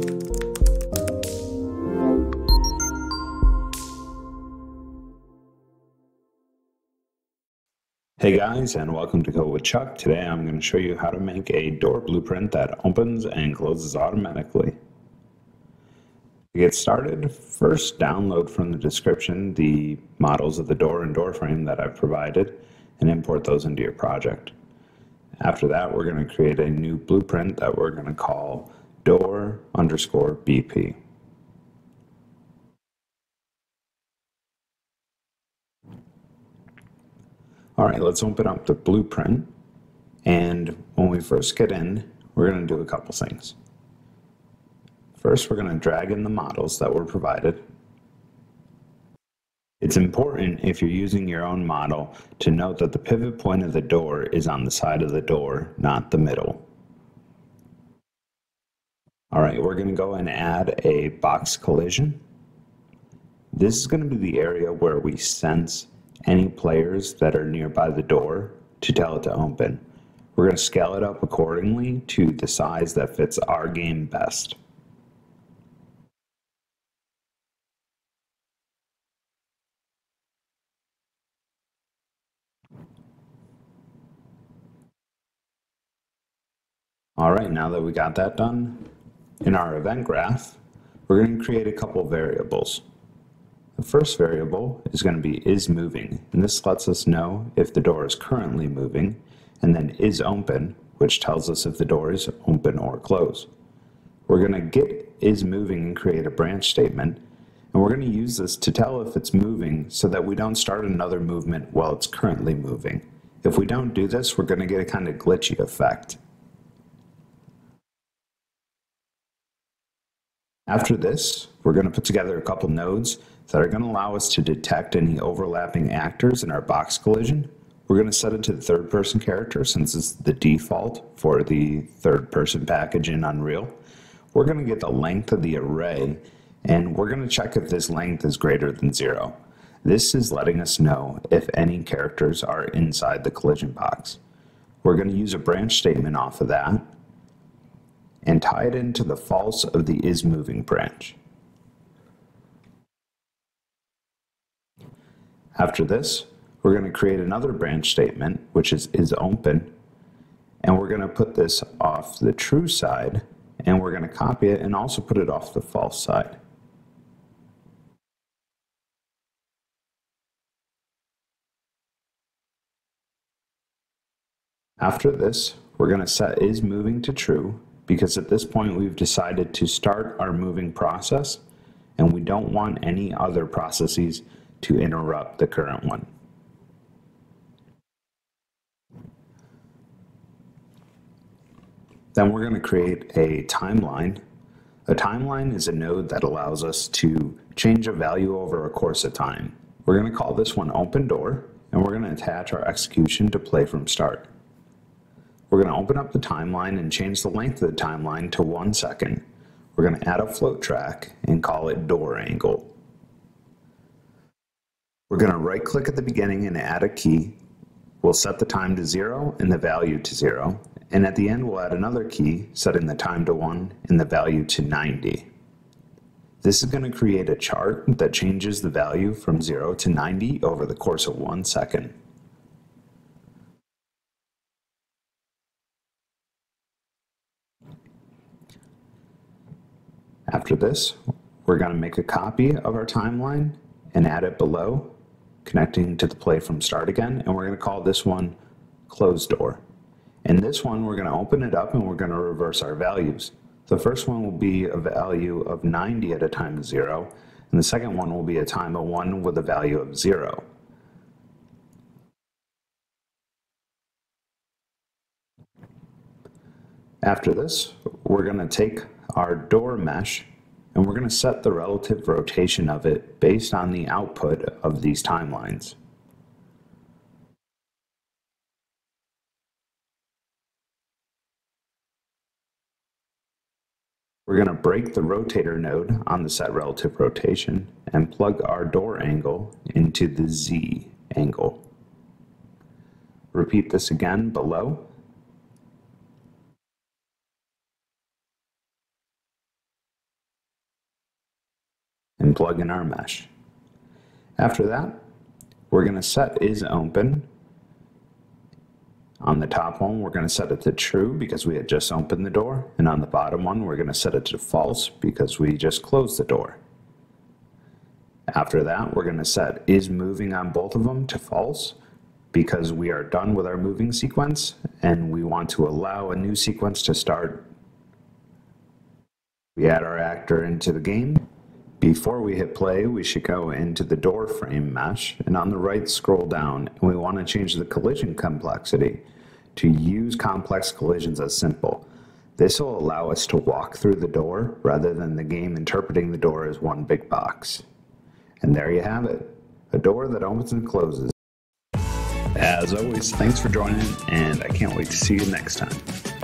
Hey guys, and welcome to Code with Chuck. Today I'm going to show you how to make a door blueprint that opens and closes automatically. To get started, first download from the description the models of the door and door frame that I've provided and import those into your project. After that, we're going to create a new blueprint that we're going to call door underscore BP. All right, let's open up the blueprint. And when we first get in, we're going to do a couple things. First, we're going to drag in the models that were provided. It's important if you're using your own model to note that the pivot point of the door is on the side of the door, not the middle. All right, we're going to go and add a box collision. This is going to be the area where we sense any players that are nearby the door to tell it to open. We're going to scale it up accordingly to the size that fits our game best. All right, now that we got that done, in our event graph, we're going to create a couple variables. The first variable is going to be is moving, and this lets us know if the door is currently moving, and then is open, which tells us if the door is open or closed. We're going to get is moving and create a branch statement, and we're going to use this to tell if it's moving so that we don't start another movement while it's currently moving. If we don't do this, we're going to get a kind of glitchy effect. After this, we're going to put together a couple nodes that are going to allow us to detect any overlapping actors in our box collision. We're going to set it to the third person character since it's the default for the third person package in Unreal. We're going to get the length of the array and we're going to check if this length is greater than zero. This is letting us know if any characters are inside the collision box. We're going to use a branch statement off of that and tie it into the false of the is moving branch. After this, we're going to create another branch statement, which is is open, and we're going to put this off the true side, and we're going to copy it and also put it off the false side. After this, we're going to set is moving to true because at this point we've decided to start our moving process and we don't want any other processes to interrupt the current one. Then we're going to create a timeline. A timeline is a node that allows us to change a value over a course of time. We're going to call this one open door, and we're going to attach our execution to play from start. We're going to open up the timeline and change the length of the timeline to one second. We're going to add a float track and call it door angle. We're going to right click at the beginning and add a key. We'll set the time to zero and the value to zero. And at the end, we'll add another key, setting the time to one and the value to 90. This is going to create a chart that changes the value from 0 to 90 over the course of one second. After this, we're going to make a copy of our timeline and add it below connecting to the play from start again, and we're going to call this one closed door. In this one, we're going to open it up and we're going to reverse our values. The first one will be a value of 90 at a time of 0, and the second one will be a time of 1 with a value of 0. After this, we're going to take our door mesh and we're going to set the relative rotation of it based on the output of these timelines. We're going to break the rotator node on the set relative rotation and plug our door angle into the Z angle. Repeat this again below and plug in our mesh. After that, we're going to set is open. On the top one, we're going to set it to true because we had just opened the door. And on the bottom one, we're going to set it to false because we just closed the door. After that, we're going to set is moving on both of them to false because we are done with our moving sequence and we want to allow a new sequence to start. We add our actor into the game. Before we hit play, we should go into the door frame mesh and on the right scroll down and we want to change the collision complexity to use complex collisions as simple. This will allow us to walk through the door rather than the game interpreting the door as one big box. And there you have it, a door that opens and closes. As always, thanks for joining, and I can't wait to see you next time.